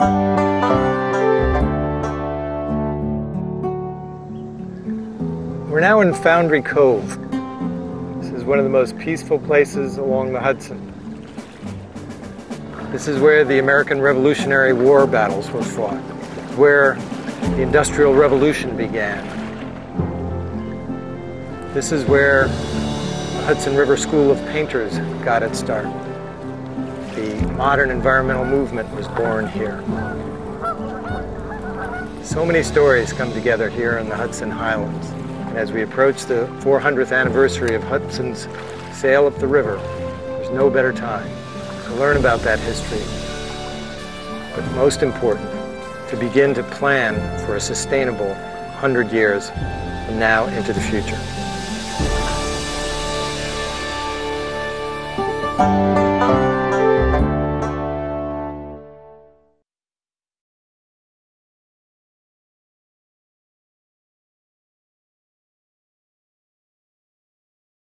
We're now in Foundry Cove. This is one of the most peaceful places along the Hudson. This is where the American Revolutionary War battles were fought, where the Industrial Revolution began. This is where the Hudson River School of Painters got its start. The modern environmental movement was born here. So many stories come together here in the Hudson Highlands. And as we approach the 400th anniversary of Hudson's sail up the river, there's no better time to learn about that history. But most important, to begin to plan for a sustainable 100 years from now into the future.